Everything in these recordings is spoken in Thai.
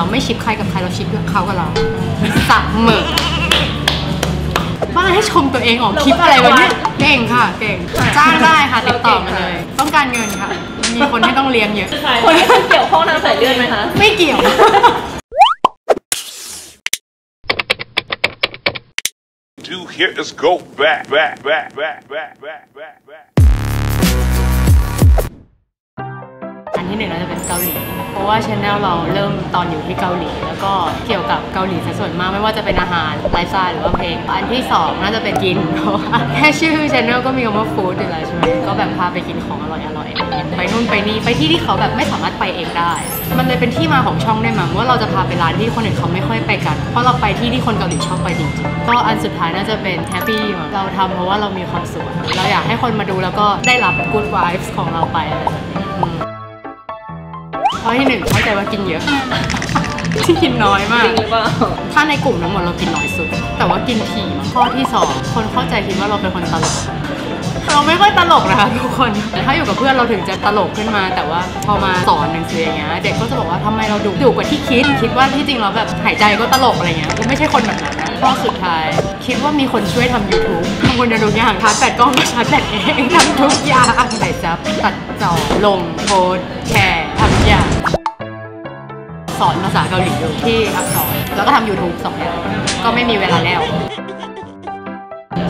เราไม่ชิปใครกับใครเราชิปเขากับเราสับเหมอบ้าให้ชมตัวเองออกคลิปอะไรวะเนี่ยเก่งค่ะ เก่งจ้างได้ค่ะติดต่อมาเลย ต้องการเงินค่ะ มีคนที่ต้องเลี้ยงเยอะคนที่เกี่ยวข้องทางสายเลือดไหมคะไม่เกี่ยว do here is go back, back, back, back, back, back, back, back. อันที่หนึ่งเราจะเป็นเกาหลี เพราะว่าช anel เราเริ่มตอนอยู่ที่เกาหลี แล้วก็เกี่ยวกับเกาหลีซะส่วนมากไม่ว่าจะเป็นอาหารไลฟ์สไตล์หรือว่าเพลง อันที่สองน่าจะเป็นกินเพราะว่าแค่ชื่อช anel ก็มีคำว่าฟู้ดอยู่แล้วใช่ไหมก็แบบพาไปกินของอร่อยอร่อยๆไปนู่นไปนี่ไปที่ที่เขาแบบไม่สามารถไปเองได้ มันเลยเป็นที่มาของช่องได้มั้งว่าเราจะพาไปร้านที่คนอื่นเขาไม่ค่อยไปกัน เพราะเราไปที่ที่คนเกาหลีชอบไปจริงๆก็อันสุดท้ายน่าจะเป็น happy มั้เราทำเพราะว่าเรามีความสุขเราอยากให้คนมาดูแล้วก็ได้รับ good vibes ของเราไป ข้อที่หนึ่งเข้าใจว่ากินเยอะ ที่กินน้อยมาก จริงหรือเปล่าถ้าในกลุ่มทั้งหมดเรากินน้อยสุด แต่ว่ากินถี่มากข้อที่สองคนเข้าใจคิดว่าเราเป็นคนตลก เราไม่ค่อยตลกนะคะทุกคน ถ้าอยู่กับเพื่อนเราถึงจะตลกขึ้นมา แต่ว่าพอมาสอนหนังสืออย่างเงี้ยเด็กก็จะบอกว่าทำไมเราดุดุกว่าที่คิด คิดว่าที่จริงเราแบบหายใจก็ตลกอะไรเงี้ยก็ไม่ใช่คนแบบนั้นนะข้อสุดท้าย คิดว่ามีคนช่วยทำ YouTube ทำคนเดียวทุกอย่างชาร์จแบตกล้องก็ชาร์จแบตเองทำทุกอย่างใส่ sub ตัดต่อลงโพสต์แชร์ทำทุกอย่าง สอนภาษาเกาหลีอยู่ที่อักษรแล้วก็ทำ YouTube สองอย่างก็ไม่มีเวลาแล้ว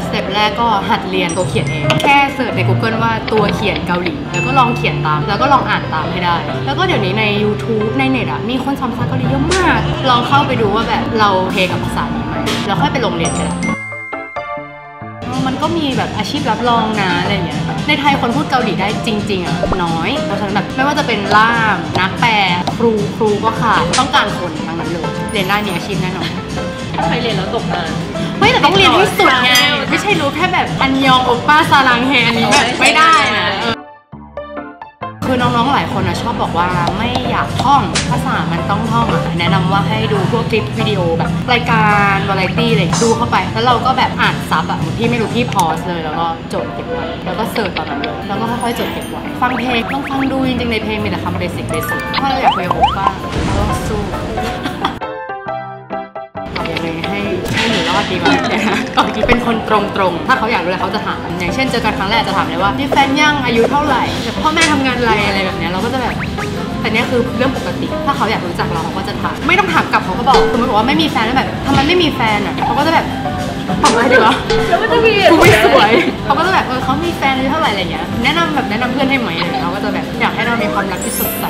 step แรกก็หัดเรียนตัวเขียนเอง แค่ search ใน Google ว่าตัวเขียนเกาหลี แล้วก็ลองเขียนตาม แล้วก็ลองอ่านตามให้ได้ แล้วก็เดี๋ยวนี้ใน YouTube ในเน็ตอะมีคนสอนภาษาเกาหลีเยอะมาก ลองเข้าไปดูว่าแบบเราเพกับภาษานี้ไหมแล้วค่อยไปลงเรียนกันมัน ก็มีแบบอาชีพรับรองนะอะไรอย่างเงี้ย ในไทยคนพูดเกาหลีได้จริง ๆอะน้อย เพราะฉะนั้นแบบไม่ว่าจะเป็นล่ามนักแปลครูครูก็ขาดต้องการคนทั้งนั้นเลยเรียนได้มีอาชีพแน่นอนถ้าใครเรียนแล้วตกงาน ไม่แต่ต้องเรียนให้สุดไงไม่ใช่รู้แค่แบบอันยองโอป้าซาลังเฮอันนี้แบบไม่ได้นะ คือน้องๆ หลายคนนะชอบบอกว่าไม่อยากท่องภาษามันต้องท่องอะแนะนำว่าให้ดูพวกคลิปวิดีโอแบบรายการวาไรตี้อะไรดูเข้าไป แล้วเราก็แบบอ่าน sub อะพี่ไม่รู้พี่ pause เลยแล้วก็จดเก็บไว้แล้วก็ search ตอนนั้นเลยแล้วก็ค่อยๆจดเก็บไว้ฟังเพลงต้องฟังดูจริงๆในเพลงมีแต่คำ basic basic ถ้าเราอยากคุยกับโอป้าเราต้องสู้ ให้หนูรอดดีวะเนี่ยตอนนี้เป็นคนตรงๆ ถ้าเขาอยากรู้อะไรเขาจะถาม อย่างเช่นเจอกันครั้งแรกจะถามเลยว่ามีแฟนยังอายุเท่าไหร่พ่อแม่ทำงานอะไรอะไรแบบเนี้ยเราก็จะแบบแต่เนี้ยคือเรื่องปกติ ถ้าเขาอยากรู้จักเราเขาก็จะถาม ไม่ต้องถามกลับเขาก็บอกสมมติบอกว่าไม่มีแฟนแล้วแบบทำไมไม่มีแฟนอะเขาก็จะแบบตอบอะไรดีวะแล้วมันจะมีกูไม่สวย เขาก็จะแบบเออเขามีแฟนอายุเท่าไหร่อะไรเงี้ย แนะนำแบบแนะนำเพื่อนให้ไหมอะไรเงี้ยเขาก็จะแบบอยากให้เรามีความรักที่สดใส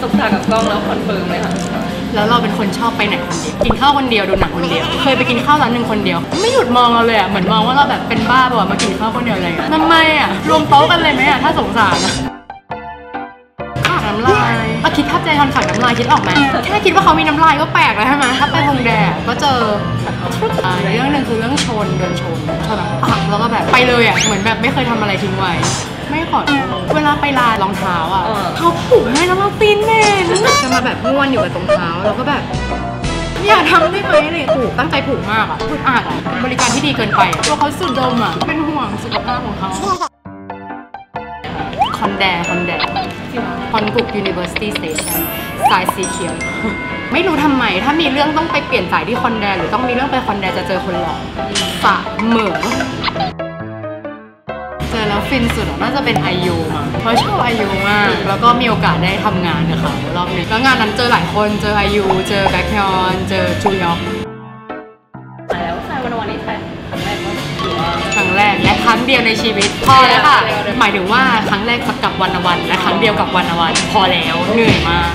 สบตากับกล้องแล้ว confirm เลยค่ะ แล้วเราเป็นคนชอบไปไหนคนเดียวกินข้าวคนเดียวดูหนังคนเดียว เคยไปกินข้าวร้านหนึ่งคนเดียว ไม่หยุดมองเราเลยอะเหมือนมองว่าเราแบบเป็นบ้าป่ะมากินข้าวคนเดียวอะไรอะทำไมอะรวมโต๊ะกันเลยไหมอะถ้าสงสารอะน้ำลายอะคิด จทอนขาดน้ำลายคิดออกไหมแค่คิดว่าเขามีน้ำลายก็แปลกแล้วใช่ไหมถ้าไปฮงแดก็เจออ่าเรื่องหนึ่งคือเรื่องชนเดินชนชนแบบปักแล้วก็แบบไปเลยอะเหมือนแบบไม่เคยทำอะไรทิ้งไว้ ไม่ขอโทษเวลาไปร้านรองเท้าอะเออเขาผูกให้แล้วเราตีนเหม็นจะมาแบบม้วนอยู่กับตรงเท้าแล้วก็แบบอย่าทำได้ไหมเลยผูกตั้งใจผูกมากอะพูดอาดอะบริการที่ดีเกินไปอะตัวเขาสุดดมอะเป็นห่วงสุขภาพของเขาคอนแดคอนแด คอนกุก University Station สายสีเขียว ไม่รู้ทำไม ถ้ามีเรื่องต้องไปเปลี่ยนสายที่คอนแดหรือต้องมีเรื่องไปคอนแดจะเจอคนหล่อสะเหมือเจอแล้วฟินสุดอะน่าจะเป็นไอยูมั้งเพราะชอบไอยูมาก แล้วก็มีโอกาสได้ทำงานกับเขารอบหนึงแล้วงานนั้นเจอหลายคนเจอไอยูเจอแบ็คฮยอนเจอจูยอกแล้วใช่วันวันนี้ใช่ครั้งแรกก็ถือว่าครั้งแรกและ ครั้งเดียวในชีวิตพอแล้วค่ะ หมายถึงว่าครั้งแรกกับวันวัน และครั้งเดียวกับวันวัน พอแล้วเหนื่อยมาก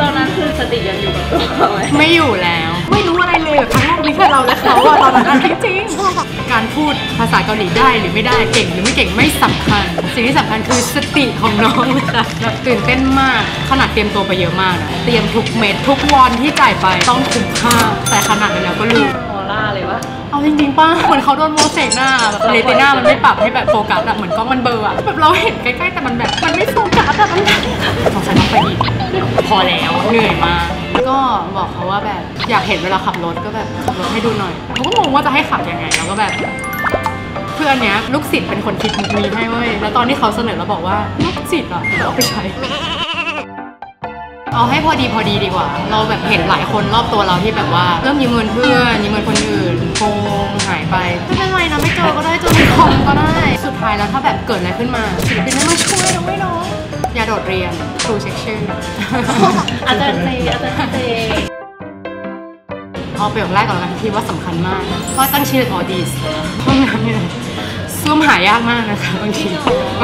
ตอนนั้นคือสติยังอยู่กับตัวไหมไม่อยู่แล้ว ไม่รู้อะไรเลยครั้งแรกมีแค่เราและเขาอะตอนนั้นจริงๆการพูดภาษาเกาหลีได้หรือไม่ได้เก่งหรือไม่เก่งไม่สำคัญ สิ่งที่สำคัญคือสติของน้องค่ะแบบตื่นเต้นมากขนาดเตรียมตัวไปเยอะมากนะเตรียมทุกเม็ดทุกวอนที่จ่ายไปต้องคุ้มค่าแต่ขนาดนั้นแล้วก็ลืมออร่า เลยวะเอาจริงๆป้าเหมือนเขาโดนโมเสกหน้าแบบเรติน่ามันไม่ปรับให้แบบโฟกัสอะเหมือนกล้องมันเบลออะแบบเราเห็นใกล้ๆแต่มันแบบมันไม่โฟกัสอะมันสงสัยต้องไปอีกพอแล้วเหนื่อยมากแล้วก็บอกเขาว่าแบบอยากเห็นเวลาขับรถก็แบบขับรถให้ดูหน่อยเขาก็งงว่าจะให้ขับยังไงแล้วก็แบบเพื่อนเนี้ยลูกศิษย์เป็นคนคิดมุกนี้ให้เว้ยแล้วตอนที่เขาเสนอเราบอกว่าลูกศิษย์อะเอาไปใช้เเอาให้พอดีพอดีดีกว่า เราแบบเห็นหลายคนรอบตัวเราที่แบบว่า เริ่มยืมเงินเพื่อนยืมเงินคนอื่นโกงหายไปไม่เป็นไรนะไม่เจอก็ได้เจอในคอมก็ได้ สุดท้ายแล้วถ้าแบบเกิดอะไรขึ้นมาศิลปินไม่มาช่วยนะไม่น้องอย่าโดดเรียนครูเช็คชื่ออาจารย์เจอาจารย์เจเอาประโยคแรกก่อนแล้วกันที่ว่าสำคัญมากเพราะตั้งชื่อออดีสห้องน้ำเนี่ย ซ่วมหายากมากนะคะบางที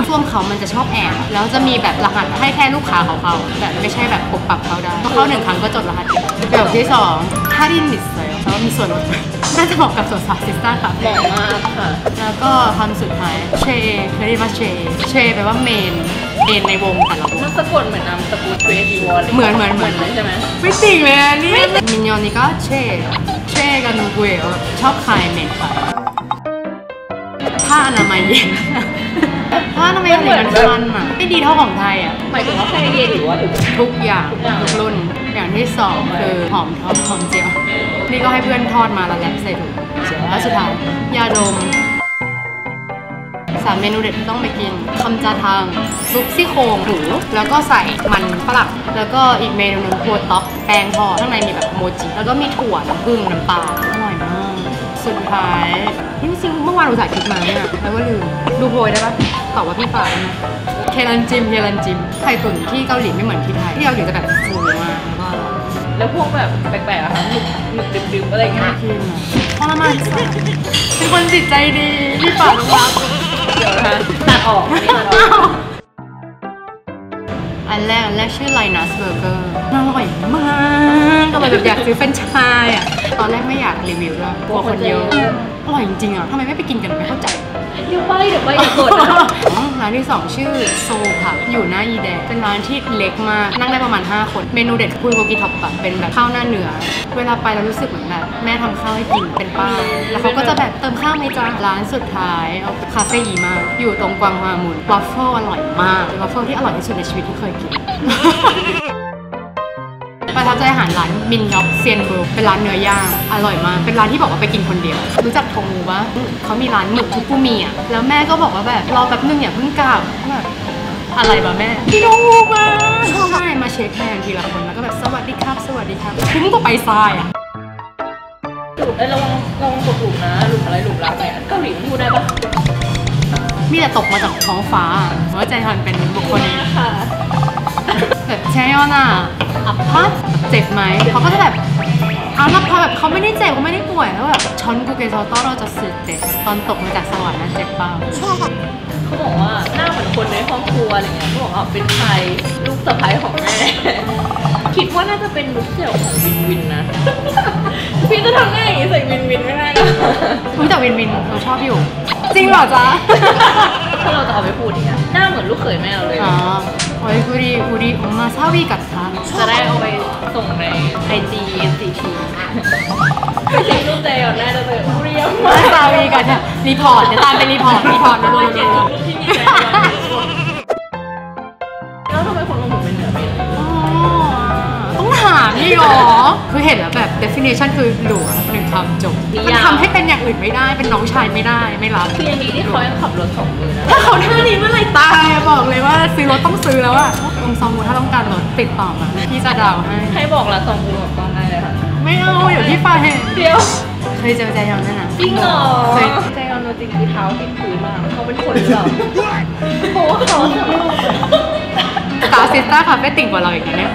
ซ่วมเขามันจะชอบแอบแล้วจะมีแบบรหัสให้แค่ลูกค้าเขาเขาแบบไม่ใช่แบบปกปรับเขาได้พอเข้าหนึ่งครั้งก็จดรหัสประโยคที่สองถ้าดินดิสเลยแล้วามีส่วนลดไหมน่าจะเหมาะกับสวนสาซิสต้าค่ะเหมาะมากค่ะ แล้วก็คำสุดท้ายเชเคยได้ยินว่าเช เชแปลว่าเมนเมนในวงแต่ละวงมันสะกดเหมือนนามสกุลเฟรดีวอลเหมือนเหมือนเหมือนเลยใช่ไหมไม่จริงเลยอะนี่มินยอนนี่ก็เช่เช่กับนูกุเอลชอบคายเหม็นค่ะ ผ้าอนามัยเย็นผ้าอนามัยเย็นมันคันอะไม่ดีเท่าของไทยอะหมายถึงว่าแค่เย็นหรือว่าถึงทุกอย่างทุกอย่างทุกรุ่นอย่างที่สองคือหอมทอดหอมเจียวนี่ก็ให้เพื่อนทอดมาแล้วแรปใส่ถุงเจียวแล้วสุดท้ายยาดมสามเมนูเด็ดที่ต้องไปกินคำจาทางซุปซี่โครงหมูแล้วก็ใส่มันฝรั่งแล้วก็อีกเมนูหนึงถั่วต๊อกแป้งทอดข้างในมีแบบโมจิแล้วก็มีถั่วน้ำผึ้งน้ำตาลอร่อยมาก สุดท้ายนี่จริงๆเมื่อวานอุตส่าห์คิดมาเนี่ยแล้วก็ลืมดูโพยได้ปะตอบว่าพี่ฝ่ายนะเครันจิมเครันจิมไข่ตุ๋นที่เกาหลีไม่เหมือนที่ไทยที่เกาหลีจะแบบฟูมากแล้วก็อร่อยแล้วพวกแบบแปลกๆอะค่ะหมึกหมึกดึบๆอะไรเงี้ยกินอะทรมานสัสเป็นคนจิตใจดีพี่ฝ่ายต้องรักเดี๋ยวนะคะตัดออก อันนี้ตัดออกอันแรกอันแรกชื่อไลนัสเบอร์เกอร์อร่อยมากก็เลยแบบอยากซื้อเฟรนช์ชายอะ ตอนแรกไม่อยากรีวิวด้วยกลัวคนเยอะอร่อยจริงๆอะทำไมไม่ไปกินกันไม่เข้าใจเดี๋ยวไปเดี๋ยวไปอย่ากดนะร้านที่ 2 ชื่อโซค่ะอยู่หน้าอีแดงเป็นร้านที่เล็กมาก นั่งได้ประมาณ 5 คน เมนูเด็ดคุย고기덮밥เป็นแบบข้าวหน้าเนื้อ เวลาไปเรารู้สึกเหมือน แบบแม่ทำข้าวให้กินเป็นป้า แล้วเขาก็จะแบบเติมข้าวไหมจ้าร้านสุดท้ายเอาคาเฟ่ยีมากอยู่ตรงกวางฮามุนวัฟเฟิลอร่อยมากเป็นวัฟเฟิลที่อร่อยที่สุดในชีวิตที่เคยกิน ประทับใจอาหารร้านมินยอกเซียนบรูเป็นร้านเนื้อย่าง อร่อยมาก เป็นร้านที่บอกว่าไปกินคนเดียว รู้จักทงมูปะเขามีร้านหมึกทุกผู้มีอะ แล้วแม่ก็บอกว่าแบบรอแป๊บนึงอย่าเพิ่งกลับแบบอะไรวะแม่ พี่น้องมูมาใช่มาเช็คแฮนด์ทีละคนแล้วก็แบบสวัสดีครับ สวัสดีครับคุ้มกว่าไปทรายอะหลุ ดได้ยระวังระวังตกหลุมนะหลุมอะไรหลุมรักอะไรอะเกาหลีมันพูดได้ปะมีแต่ตกมาจากท้องฟ้าว่าใจฮันเป็นบุคคลนี้ค่ะแบบใช่ยอน่ะอับพัดเจ็บไหมเขาก็จะแบบเอาละพอแบบเขาไม่ได้เจ็บเขาไม่ได้ป่วยแล้วแบบชอนกูเกโซโต้เราจะสึกเจ็บตอนตกมาจากสวรรค์นะเจ็บเปล่าเขาบอกว่าหน้าเหมือนคนในครอบครัวอะไรเงี้ยเขาบอกว่าเป็นใครลูกสะใภ้ของแม่ คิดว่าน่าจะเป็นลูกเสี่ยวของวินวินนะ พี่จะทำหน้าอย่างนี้ใส่วินวินไม่ได้นะรู้จักวินวินเราชอบอยู่ จริงเหรอจ๊ะถ้าเราจะเอาไปพูดอย่างเงี้ยหน้าเหมือนลูกเขยแม่เราเลย อ๋อโอ้ยกุรีกุรีอมมาซาวีกัดทาจะได้เอาไปส่งในไอจี NCT ไปเช็ครูปใจก่อนได้จะเจอเรียมมาซาวีกัดทารีพอร์ตเดี๋ยวตามไปรีพอร์ตรีพอร์ตนะไปเลยเช็ครูปที่มีใจ นี่หรอ คือเห็นแล้วแบบ definition คือหลัวหนึ่งคำจบมันทำให้เป็นอย่างอื่นไม่ได้ เป็นน้องชายไม่ได้ ไม่รับ คืออย่างนี้ที่เขายังขับรถสองมือนะถ้าเขาท่านี้เมื่อไหรตายอะบอกเลยว่าซื้อรถต้องซื้อแล้วอะองซองมูถ้าต้องการรถติดต่อมาพี่จะดาวให้ ให้บอกละสองมือกับกล้องได้เลยค่ะไม่เอาเดี๋ยวพี่ไปเห็นเดี๋ยวเคยเจอใจยอนด้วยนะ จริงเหรอเคยใจออนโนจริงคือเท้าติดพื้นมากเขาเป็นคนหรือเปล่าเพราะว่าเขาสาวซิสต้าคาเฟ่ติ่งกว่าเราอีกนะเนี่ย